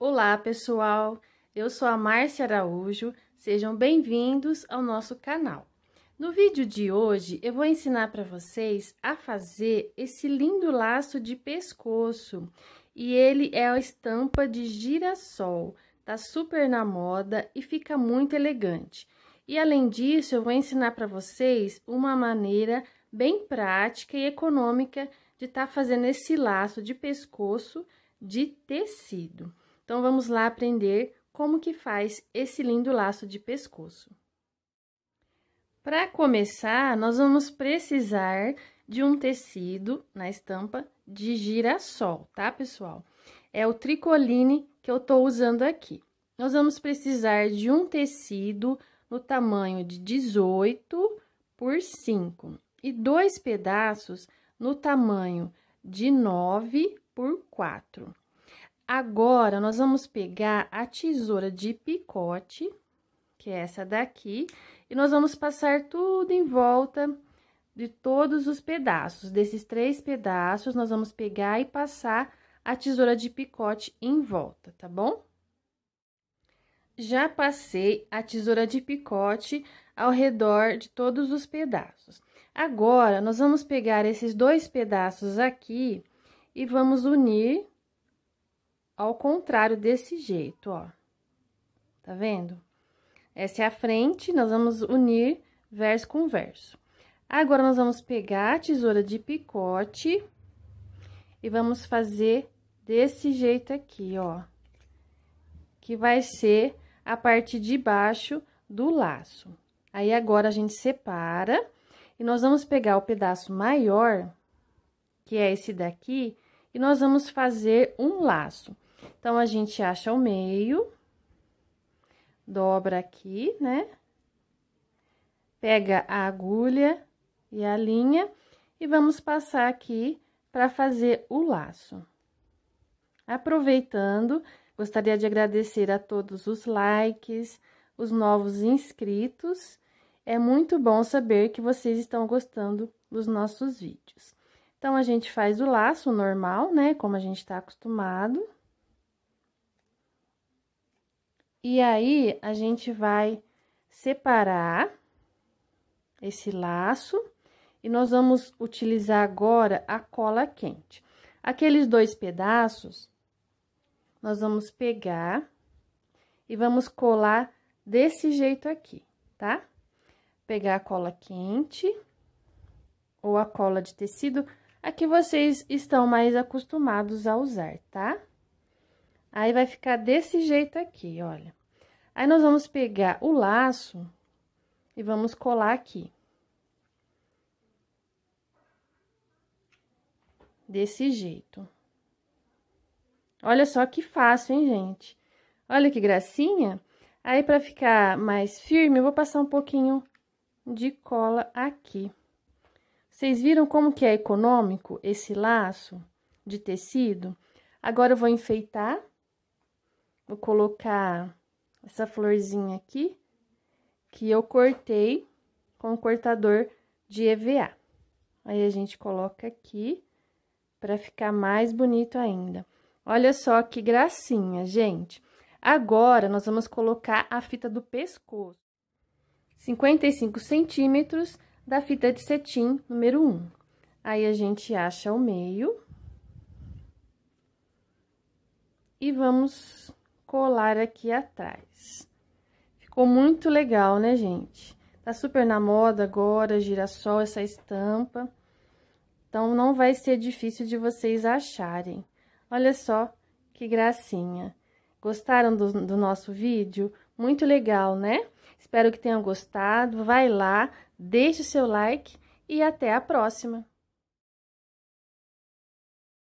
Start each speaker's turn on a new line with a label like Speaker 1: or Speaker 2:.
Speaker 1: Olá, pessoal! Eu sou a Márcia Araújo, sejam bem-vindos ao nosso canal. No vídeo de hoje, eu vou ensinar para vocês a fazer esse lindo laço de pescoço. E ele é a estampa de girassol, tá super na moda e fica muito elegante. E além disso, eu vou ensinar para vocês uma maneira bem prática e econômica de estar tá fazendo esse laço de pescoço de tecido. Então, vamos lá aprender como que faz esse lindo laço de pescoço. Para começar, nós vamos precisar de um tecido na estampa de girassol, tá, pessoal? É o tricoline que eu tô usando aqui. Nós vamos precisar de um tecido no tamanho de 18 por 5 e dois pedaços no tamanho de 9 por 4. Agora, nós vamos pegar a tesoura de picote, que é essa daqui, e nós vamos passar tudo em volta de todos os pedaços. Desses três pedaços, nós vamos pegar e passar a tesoura de picote em volta, tá bom? Já passei a tesoura de picote ao redor de todos os pedaços. Agora, nós vamos pegar esses dois pedaços aqui e vamos unir ao contrário desse jeito, ó. Tá vendo? Essa é a frente, nós vamos unir verso com verso. Agora, nós vamos pegar a tesoura de picote e vamos fazer desse jeito aqui, ó. Que vai ser a parte de baixo do laço. Aí, agora, a gente separa e nós vamos pegar o pedaço maior, que é esse daqui, e nós vamos fazer um laço. Então, a gente acha o meio, dobra aqui, né? Pega a agulha e a linha e vamos passar aqui para fazer o laço. Aproveitando, gostaria de agradecer a todos os likes, os novos inscritos. É muito bom saber que vocês estão gostando dos nossos vídeos. Então, a gente faz o laço normal, né? Como a gente está acostumado. E aí, a gente vai separar esse laço e nós vamos utilizar agora a cola quente. Aqueles dois pedaços, nós vamos pegar e vamos colar desse jeito aqui, tá? Pegar a cola quente ou a cola de tecido, a que vocês estão mais acostumados a usar, tá? Aí, vai ficar desse jeito aqui, olha. Aí, nós vamos pegar o laço e vamos colar aqui. Desse jeito. Olha só que fácil, hein, gente? Olha que gracinha. Aí, pra ficar mais firme, eu vou passar um pouquinho de cola aqui. Vocês viram como que é econômico esse laço de tecido? Agora, eu vou enfeitar Vou colocar essa florzinha aqui, que eu cortei com o cortador de EVA. Aí, a gente coloca aqui, para ficar mais bonito ainda. Olha só que gracinha, gente. Agora, nós vamos colocar a fita do pescoço. 55 centímetros da fita de cetim número 1. Aí, a gente acha o meio. E vamos colar aqui atrás. Ficou muito legal, né, gente? Tá super na moda agora, girassol, essa estampa. Então, não vai ser difícil de vocês acharem. Olha só que gracinha. Gostaram do, do nosso vídeo? Muito legal, né? Espero que tenham gostado. Vai lá, deixe o seu like e até a próxima.